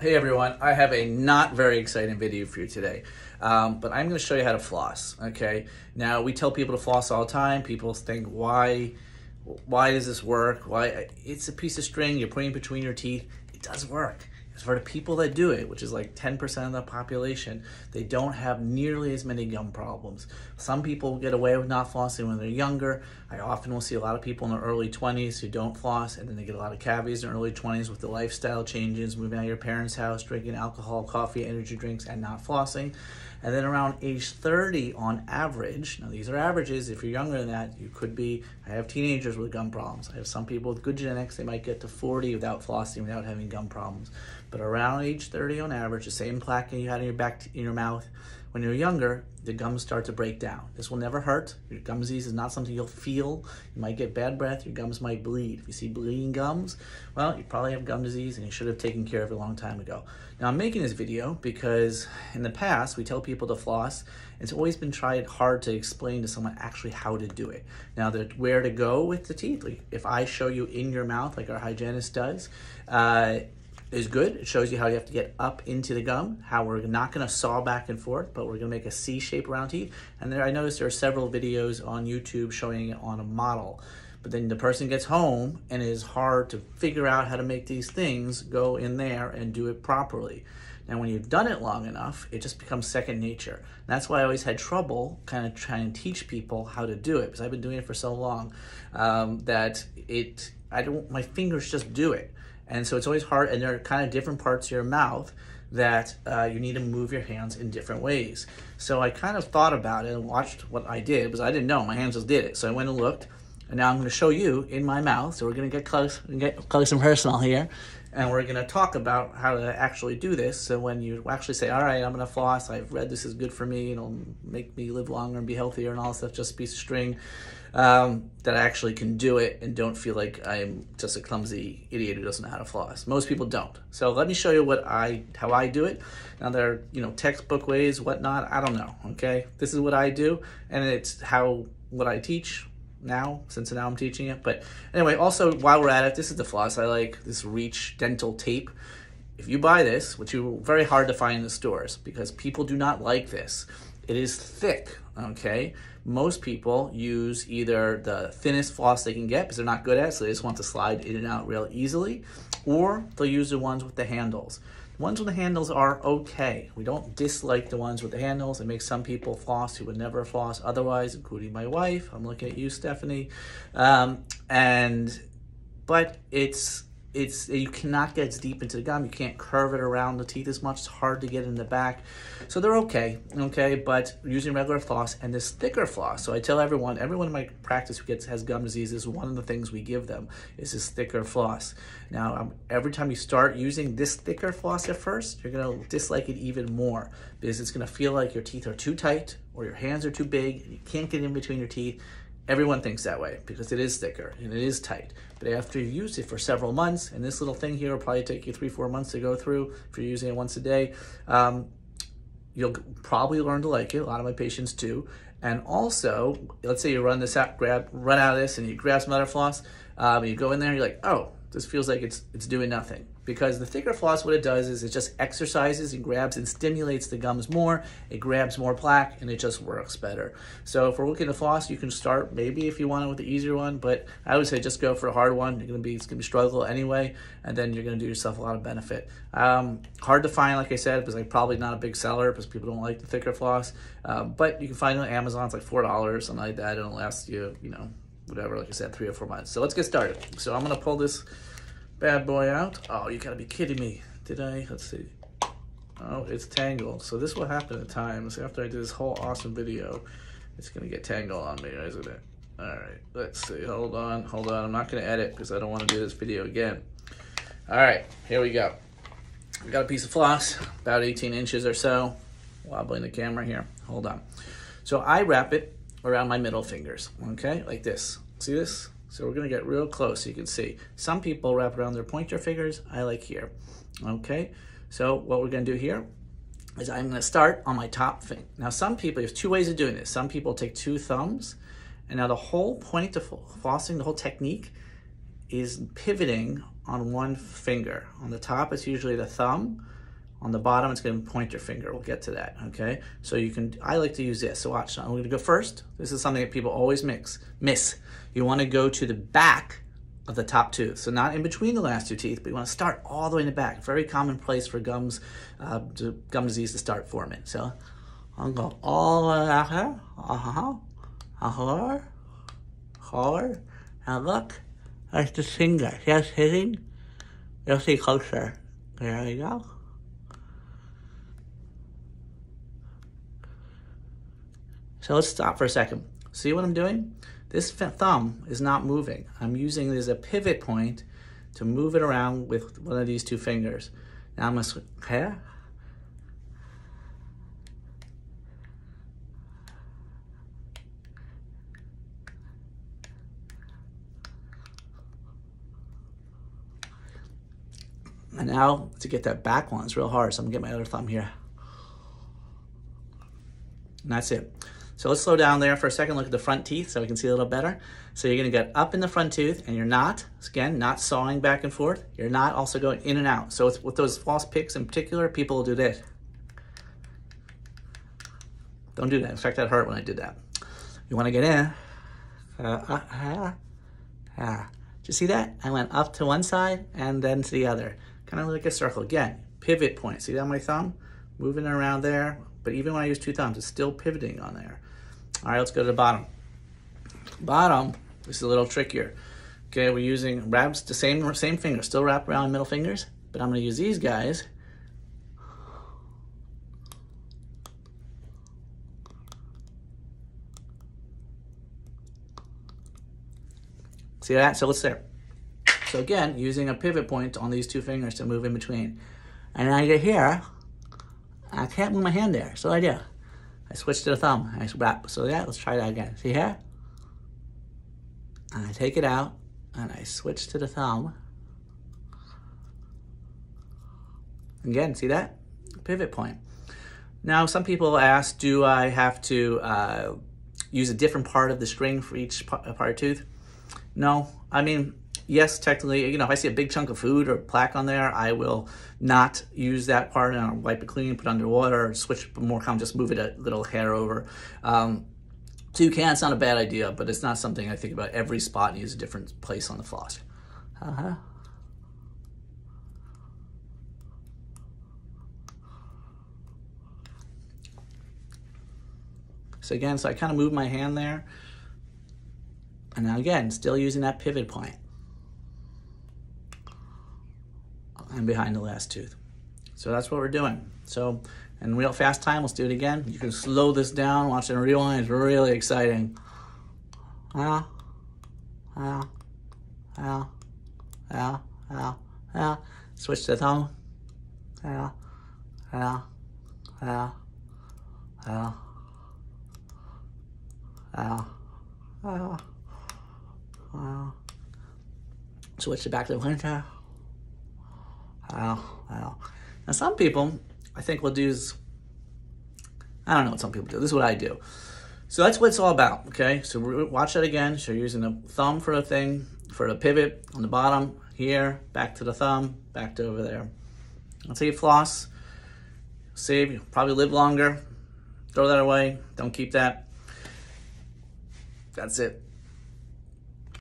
Hey everyone, I have a not very exciting video for you today, um, but I'm going to show you how to floss. Okay, now we tell people to floss all the time. People think, why, why does this work? Why? It's a piece of string you're putting between your teeth. It does work. For the people that do it, which is like 10% of the population, they don't have nearly as many gum problems. Some people get away with not flossing when they're younger. I often will see a lot of people in their early 20s who don't floss, and then they get a lot of cavities in their early 20s with the lifestyle changes, moving out of your parents' house, drinking alcohol, coffee, energy drinks, and not flossing. And then around age 30 on average, now these are averages, if you're younger than that, you could be, I have teenagers with gum problems. I have some people with good genetics, they might get to 40 without flossing, without having gum problems. But around age 30 on average, the same plaque you had in your back, in your mouth, when you're younger, the gums start to break down. This will never hurt. Your gum disease is not something you'll feel. You might get bad breath. Your gums might bleed. If you see bleeding gums, well, you probably have gum disease and you should have taken care of it a long time ago. Now, I'm making this video because in the past, we tell people to floss. It's always been tried hard to explain to someone actually how to do it. Now, the, where to go with the teeth, like if I show you in your mouth like our hygienist does, uh, is good. It shows you how you have to get up into the gum, how we're not going to saw back and forth, but we're going to make a C shape around teeth. And there, I noticed there are several videos on YouTube showing it on a model. But then the person gets home and it is hard to figure out how to make these things go in there and do it properly. Now, when you've done it long enough, it just becomes second nature. And that's why I always had trouble kind of trying to teach people how to do it because I've been doing it for so long um, that it, I don't, my fingers just do it. And so it's always hard, and there are kind of different parts of your mouth that uh, you need to move your hands in different ways. So I kind of thought about it and watched what I did because I didn't know. My hands just did it. So I went and looked, and now I'm going to show you in my mouth. So we're going to get close and get close and personal here. And we're going to talk about how to actually do this. So when you actually say, all right, I'm going to floss, I've read this is good for me, it'll make me live longer and be healthier and all this stuff, just a piece of string um, that I actually can do it and don't feel like I'm just a clumsy idiot who doesn't know how to floss. Most people don't. So let me show you what I how I do it. Now there are you know textbook ways, whatnot. I don't know. Okay, this is what I do, and it's how what I teach now since now I'm teaching it. But anyway, also while we're at it, this is the floss I like. This Reach dental tape. If you buy this, which you very hard to find in the stores because people do not like this. It is thick, okay? Most people use either the thinnest floss they can get because they're not good at it, so they just want to slide in and out real easily, or they'll use the ones with the handles. Ones with the handles are okay. We don't dislike the ones with the handles. It makes some people floss who would never floss otherwise, including my wife. I'm looking at you, Stephanie. Um, and, but it's it's you cannot get as deep into the gum. You can't curve it around the teeth as much. It's hard to get in the back. So they're okay, okay, but using regular floss and this thicker floss. So I tell everyone, everyone in my practice who gets has gum disease is one of the things we give them is this thicker floss. Now, um, every time you start using this thicker floss at first, you're gonna dislike it even more because it's gonna feel like your teeth are too tight or your hands are too big and you can't get in between your teeth Everyone thinks that way because it is thicker and it is tight. But after you've used it for several months, and this little thing here will probably take you three, four months to go through if you're using it once a day, um, you'll probably learn to like it. A lot of my patients do. And also, let's say you run this out, grab, run out of this, and you grab some other floss. Um, you go in there, and you're like, oh, this feels like it's it's doing nothing because the thicker floss what it does is it just exercises and grabs and stimulates the gums more it grabs more plaque and it just works better. So if we're looking at floss you can start maybe if you want it with the easier one but i would say just go for a hard one. You're gonna be it's gonna be struggle anyway and then you're gonna do yourself a lot of benefit. Um, hard to find like i said because i'm probably not a big seller because people don't like the thicker floss. Um, but you can find it on amazon. It's like four dollars something like that it'll last you you know whatever, like I said, three or four months. So let's get started. So I'm gonna pull this bad boy out. Oh, you gotta be kidding me. Did I? Let's see. Oh, it's tangled. So this will happen at times. After I do this whole awesome video, it's gonna get tangled on me, isn't it? All right, let's see. Hold on, hold on. I'm not gonna edit because I don't want to do this video again. All right, here we go. We got a piece of floss, about 18 inches or so. Wobbling the camera here. Hold on. So I wrap it around my middle fingers, okay, like this. See this? So we're gonna get real close so you can see. Some people wrap around their pointer fingers, I like here, okay? So what we're gonna do here is I'm gonna start on my top finger. Now some people, there's two ways of doing this. Some people take two thumbs, and now the whole point of flossing, the whole technique, is pivoting on one finger. On the top, it's usually the thumb. On the bottom, it's going to point your finger. We'll get to that, okay? So you can, I like to use this. So watch, I'm going to go first. This is something that people always mix, miss. You want to go to the back of the top tooth. So not in between the last two teeth, but you want to start all the way in the back. Very common place for gums, uh, gum disease to start forming. So I'll go all out here. Uh-huh. Uh-huh. Forward. And look. There's the finger. Just hitting. You'll see closer. There we go. So let's stop for a second. See what I'm doing? This thumb is not moving. I'm using it as a pivot point to move it around with one of these two fingers. Now I'm going to, okay? And now to get that back one, it's real hard. So I'm gonna get my other thumb here. And that's it. So let's slow down there for a second, look at the front teeth so we can see a little better. So you're gonna get up in the front tooth and you're not, again, not sawing back and forth. You're not also going in and out. So with those floss picks in particular, people do this. Don't do that. In fact, that hurt when I did that. You wanna get in. Uh, uh, uh, uh. Did you see that? I went up to one side and then to the other. Kind of like a circle. Again, pivot point. See that my thumb? Moving around there. But even when I use two thumbs, it's still pivoting on there. All right, let's go to the bottom. Bottom this is a little trickier. Okay, we're using wraps the same same finger, still wrap around middle fingers, but I'm gonna use these guys. See that? So let's there. So again, using a pivot point on these two fingers to move in between. And now you get here, I can't move my hand there. So I do. I switch to the thumb. I wrap. So yeah, let's try that again. See here? And I take it out and I switch to the thumb. Again, see that? Pivot point. Now, some people ask, do I have to uh, use a different part of the string for each part of tooth? No. I mean, yes, technically, you know, if I see a big chunk of food or plaque on there, I will not use that part and I'll wipe it clean, put it under water, switch more calm, just move it a little hair over. Um, so you can, it's not a bad idea, but it's not something I think about every spot and use a different place on the floss. Uh-huh. So again, so I kind of move my hand there. And now again, still using that pivot point. And behind the last tooth. So that's what we're doing. So in real fast time, let's do it again. You can slow this down, watch it in rewind. It's really exciting. Ah, ah, ah, ah, ah, ah. Switch the thumb. Ah, ah, ah, ah, ah, ah, ah. Switch it back to the winter. Wow. Now some people, I think will do is, I don't know what some people do. This is what I do. So that's what it's all about, okay? So watch that again. So you're using the thumb for a thing, for the pivot on the bottom, here, back to the thumb, back to over there. That's how you floss. Save, you probably live longer. Throw that away. Don't keep that. That's it.